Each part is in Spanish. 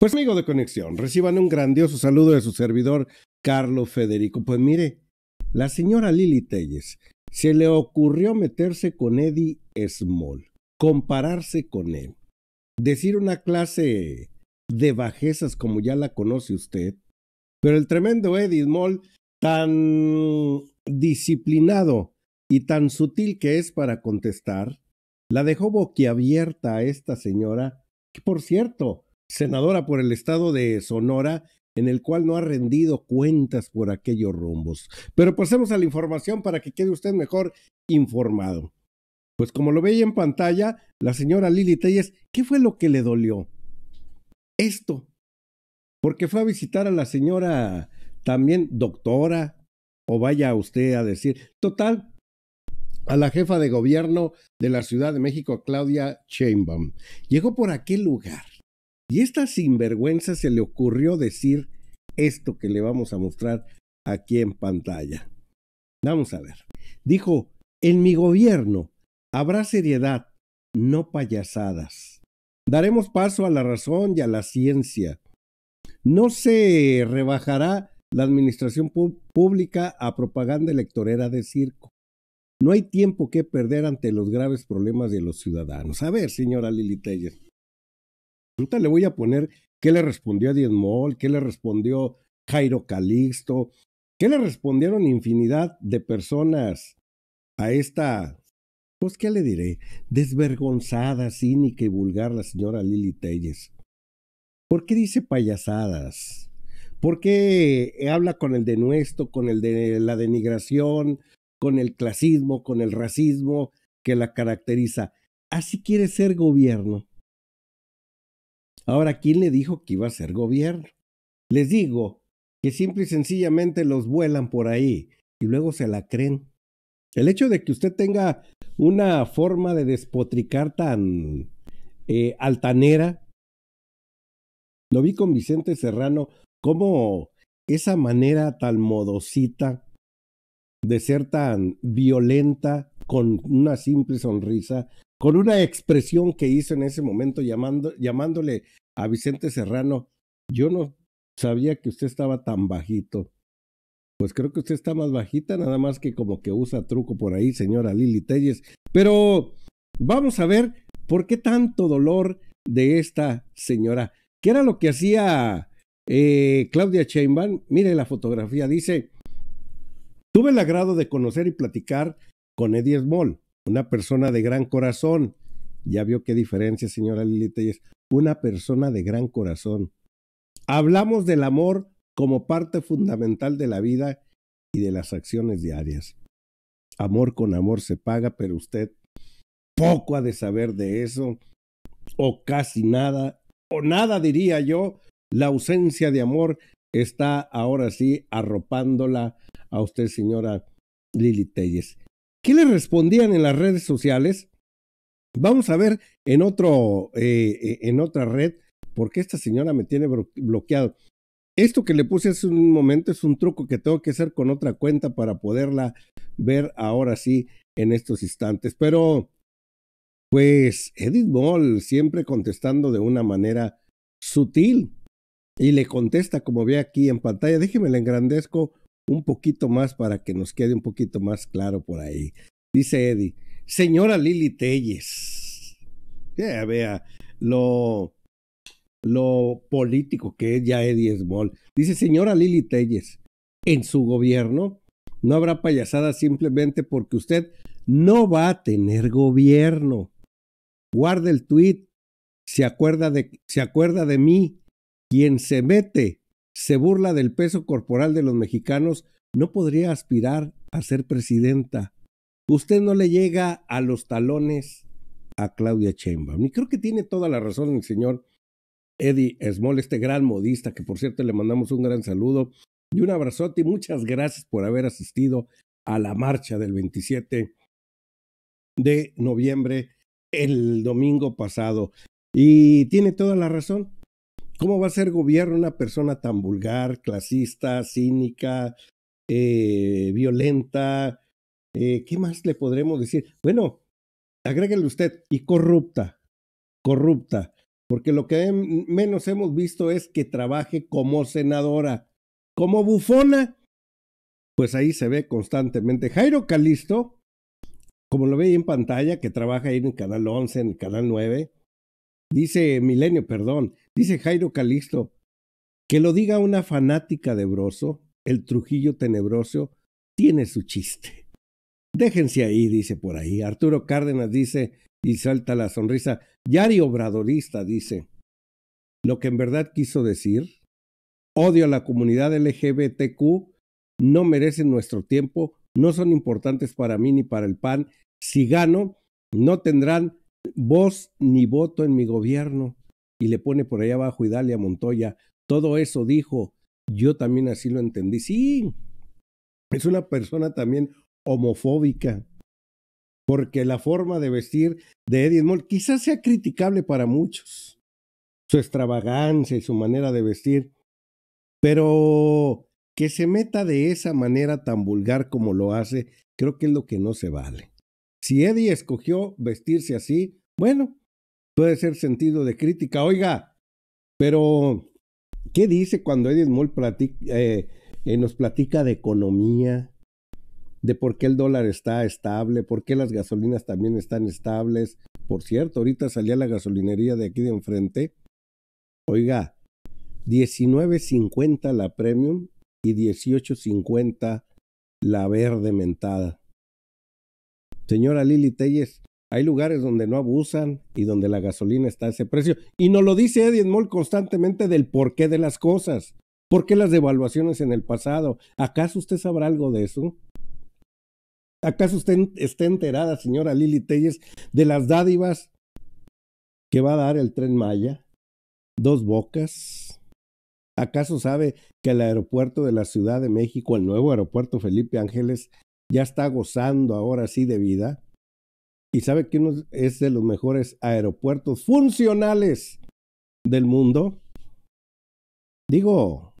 Pues amigo de conexión, reciban un grandioso saludo de su servidor Carlos Federico. Pues mire, la señora Lili Telles se le ocurrió meterse con Eddie Small, compararse con él, decir una clase de bajezas como ya la conoce usted, pero el tremendo Eddie Small, tan disciplinado y tan sutil que es para contestar, la dejó boquiabierta a esta señora, que por cierto, senadora por el estado de Sonora, en el cual no ha rendido cuentas por aquellos rumbos. Pero pasemos a la información para que quede usted mejor informado. Pues como lo veía en pantalla, la señora Lili Telles, ¿qué fue lo que le dolió? Esto. Porque fue a visitar a la señora también doctora, o vaya usted a decir, total, a la jefa de gobierno de la Ciudad de México, Claudia Sheinbaum. Llegó por aquel lugar y esta sinvergüenza se le ocurrió decir esto que le vamos a mostrar aquí en pantalla. Vamos a ver. Dijo, en mi gobierno habrá seriedad, no payasadas. Daremos paso a la razón y a la ciencia. No se rebajará la administración pública a propaganda electorera de circo. No hay tiempo que perder ante los graves problemas de los ciudadanos. A ver, señora Lili Telles, Ahorita le voy a poner qué le respondió a Diezmol, qué le respondió Jairo Calixto, qué le respondieron infinidad de personas a esta, pues qué le diré, desvergonzada, cínica y vulgar la señora Lili Telles. ¿Por qué dice payasadas? ¿Por qué habla con el denuesto, con el de la denigración, con el clasismo, con el racismo que la caracteriza? Así quiere ser gobierno. Ahora, ¿quién le dijo que iba a ser gobierno? Les digo que simple y sencillamente los vuelan por ahí y luego se la creen. El hecho de que usted tenga una forma de despotricar tan eh, altanera, lo vi con Vicente Serrano, como esa manera tan modosita de ser tan violenta con una simple sonrisa, con una expresión que hizo en ese momento llamando, llamándole a Vicente Serrano, yo no sabía que usted estaba tan bajito. Pues creo que usted está más bajita, nada más que como que usa truco por ahí, señora Lili Telles. Pero vamos a ver por qué tanto dolor de esta señora. ¿Qué era lo que hacía eh, Claudia Sheinbaum? Mire la fotografía, dice, tuve el agrado de conocer y platicar con Eddie Small, una persona de gran corazón. Ya vio qué diferencia, señora Lili Telles una persona de gran corazón. Hablamos del amor como parte fundamental de la vida y de las acciones diarias. Amor con amor se paga, pero usted poco ha de saber de eso, o casi nada, o nada diría yo. La ausencia de amor está ahora sí arropándola a usted, señora Lili Telles. ¿Qué le respondían en las redes sociales? Vamos a ver en otro, eh, eh, en otra red, porque esta señora me tiene bloqueado. Esto que le puse hace un momento es un truco que tengo que hacer con otra cuenta para poderla ver ahora sí en estos instantes. Pero, pues, Edith Moll siempre contestando de una manera sutil y le contesta como ve aquí en pantalla. Déjeme le engrandezco un poquito más para que nos quede un poquito más claro por ahí. Dice Eddie. Señora Lili Telles, ya vea lo, lo político que es ya Eddie Small. Dice, señora Lili Telles, en su gobierno no habrá payasada simplemente porque usted no va a tener gobierno. Guarde el tuit, se acuerda de, se acuerda de mí. Quien se mete, se burla del peso corporal de los mexicanos, no podría aspirar a ser presidenta usted no le llega a los talones a Claudia Sheinbaum. Y creo que tiene toda la razón el señor Eddie Small, este gran modista, que por cierto le mandamos un gran saludo y un abrazote y muchas gracias por haber asistido a la marcha del 27 de noviembre el domingo pasado. Y tiene toda la razón. ¿Cómo va a ser gobierno una persona tan vulgar, clasista, cínica, eh, violenta, eh, ¿Qué más le podremos decir? Bueno, agréguele usted, y corrupta, corrupta. porque lo que menos hemos visto es que trabaje como senadora, como bufona. Pues ahí se ve constantemente. Jairo Calisto, como lo ve en pantalla, que trabaja ahí en el canal 11, en el canal 9, dice Milenio, perdón, dice Jairo Calisto, que lo diga una fanática de Broso, el Trujillo tenebroso, tiene su chiste. Déjense ahí, dice por ahí. Arturo Cárdenas dice, y salta la sonrisa, Yari Obradorista dice, lo que en verdad quiso decir, odio a la comunidad LGBTQ, no merecen nuestro tiempo, no son importantes para mí ni para el PAN. Si gano, no tendrán voz ni voto en mi gobierno. Y le pone por ahí abajo Idalia Montoya, todo eso dijo, yo también así lo entendí. Sí, es una persona también homofóbica, porque la forma de vestir de Eddie Moll quizás sea criticable para muchos, su extravagancia y su manera de vestir, pero que se meta de esa manera tan vulgar como lo hace, creo que es lo que no se vale. Si Eddie escogió vestirse así, bueno, puede ser sentido de crítica. Oiga, pero ¿qué dice cuando Eddie Moll eh, eh, nos platica de economía, de por qué el dólar está estable, por qué las gasolinas también están estables. Por cierto, ahorita salía la gasolinería de aquí de enfrente. Oiga, 19.50 la premium y 18.50 la verde mentada. Señora Lili Telles, hay lugares donde no abusan y donde la gasolina está a ese precio. Y nos lo dice Eddie Moll constantemente del porqué de las cosas. ¿Por qué las devaluaciones en el pasado? ¿Acaso usted sabrá algo de eso? ¿Acaso usted está enterada, señora Lili Telles, de las dádivas que va a dar el tren Maya? Dos bocas. ¿Acaso sabe que el aeropuerto de la Ciudad de México, el nuevo aeropuerto Felipe Ángeles, ya está gozando ahora sí de vida? ¿Y sabe que uno es de los mejores aeropuertos funcionales del mundo? Digo,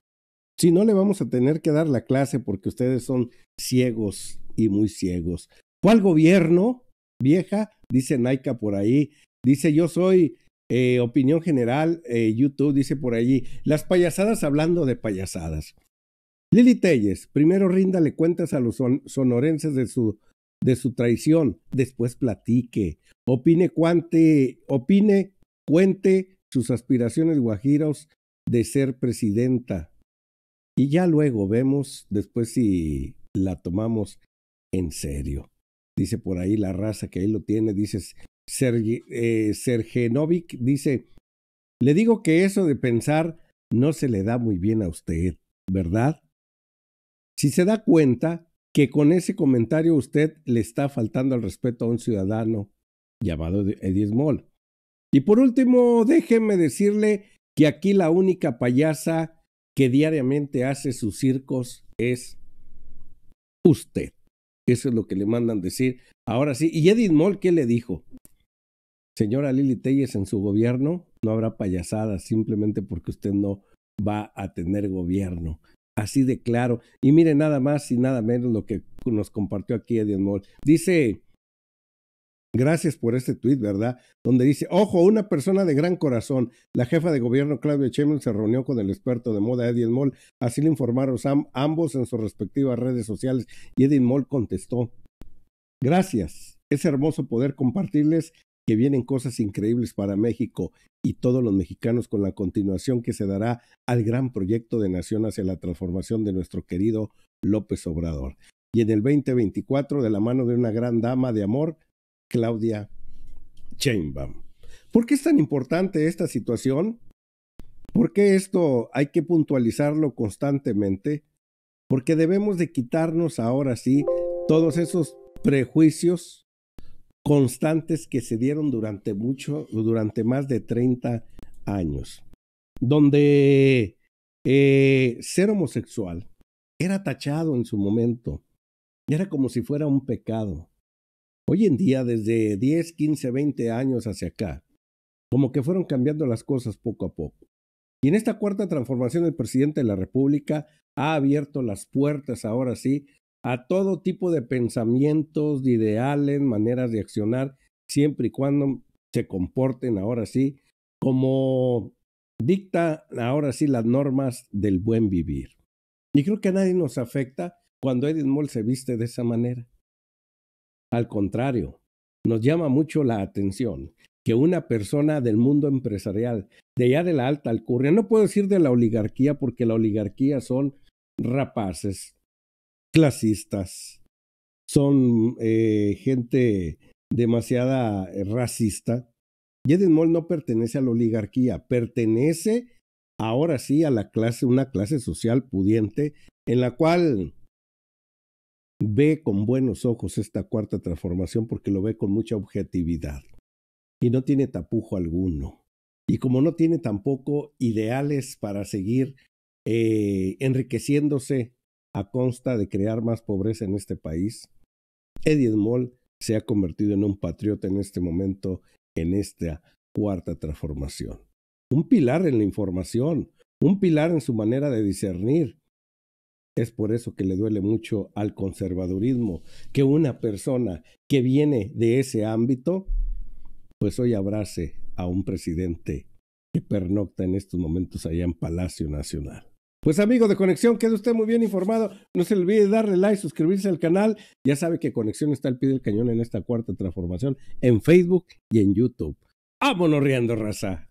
si no le vamos a tener que dar la clase porque ustedes son ciegos y muy ciegos. ¿Cuál gobierno? Vieja, dice Naika por ahí. Dice yo soy eh, opinión general, eh, YouTube dice por allí, las payasadas hablando de payasadas. Lili Telles, primero ríndale cuentas a los sonorenses de su, de su traición, después platique, opine, cuante, opine, cuente sus aspiraciones guajiros de ser presidenta. Y ya luego vemos después si la tomamos en serio. Dice por ahí la raza que ahí lo tiene, dice eh, Sergenovic, dice, le digo que eso de pensar no se le da muy bien a usted, ¿verdad? Si se da cuenta que con ese comentario usted le está faltando al respeto a un ciudadano llamado Eddie Small. Y por último, déjeme decirle que aquí la única payasa que diariamente hace sus circos es usted. Eso es lo que le mandan decir. Ahora sí, ¿y Edith Moll qué le dijo? Señora Lili Telles, en su gobierno no habrá payasadas simplemente porque usted no va a tener gobierno. Así de claro. Y mire nada más y nada menos lo que nos compartió aquí Edith Moll. Dice Gracias por este tuit, ¿verdad? Donde dice, ojo, una persona de gran corazón. La jefa de gobierno Claudia Sheinbaum se reunió con el experto de moda Eddie Moll. Así le informaron ambos en sus respectivas redes sociales y Eddie Moll contestó, gracias. Es hermoso poder compartirles que vienen cosas increíbles para México y todos los mexicanos con la continuación que se dará al gran proyecto de nación hacia la transformación de nuestro querido López Obrador. Y en el 2024, de la mano de una gran dama de amor, Claudia Sheinbaum. ¿Por qué es tan importante esta situación? ¿Por qué esto hay que puntualizarlo constantemente? Porque debemos de quitarnos ahora sí todos esos prejuicios constantes que se dieron durante mucho, durante más de 30 años, donde eh, ser homosexual era tachado en su momento, era como si fuera un pecado. Hoy en día, desde 10, 15, 20 años hacia acá, como que fueron cambiando las cosas poco a poco. Y en esta cuarta transformación, el presidente de la República ha abierto las puertas, ahora sí, a todo tipo de pensamientos, de ideales, maneras de accionar, siempre y cuando se comporten, ahora sí, como dicta ahora sí las normas del buen vivir. Y creo que a nadie nos afecta cuando Edith Moll se viste de esa manera. Al contrario, nos llama mucho la atención que una persona del mundo empresarial, de allá de la alta alcurnia, no puedo decir de la oligarquía porque la oligarquía son rapaces, clasistas, son eh, gente demasiada eh, racista. Edith Moll no pertenece a la oligarquía, pertenece ahora sí a la clase, una clase social pudiente en la cual ve con buenos ojos esta cuarta transformación porque lo ve con mucha objetividad y no tiene tapujo alguno. Y como no tiene tampoco ideales para seguir eh, enriqueciéndose a consta de crear más pobreza en este país, Eddie Moll se ha convertido en un patriota en este momento, en esta cuarta transformación. Un pilar en la información, un pilar en su manera de discernir, es por eso que le duele mucho al conservadurismo que una persona que viene de ese ámbito, pues hoy abrace a un presidente que pernocta en estos momentos allá en Palacio Nacional. Pues amigo de Conexión, quede usted muy bien informado. No se olvide darle like, suscribirse al canal. Ya sabe que Conexión está al pie del cañón en esta cuarta transformación en Facebook y en YouTube. ¡Vámonos riendo, raza!